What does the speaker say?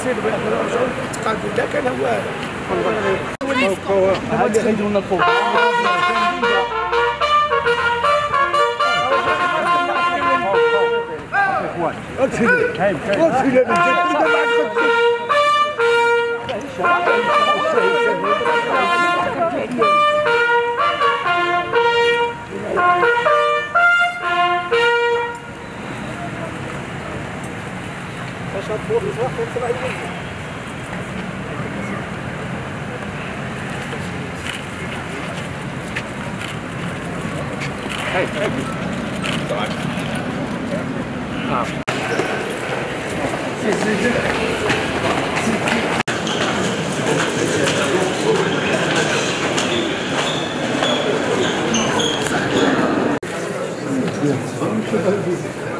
السير بلا رجعوا. لا كان هو. هذا هذا خيدونا الخوف اخوان اقتلوا اقتلوا Meisterschaft vor, wie sagt, wenn es weit ist. Hey, hey. Ah. Sie, sie, sie. Yeah.